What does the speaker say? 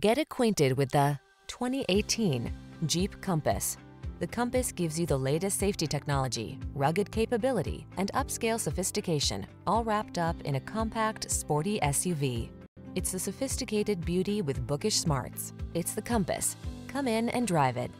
Get acquainted with the 2018 Jeep Compass. The Compass gives you the latest safety technology, rugged capability, and upscale sophistication, all wrapped up in a compact, sporty SUV. It's the sophisticated beauty with bookish smarts. It's the Compass. Come in and drive it.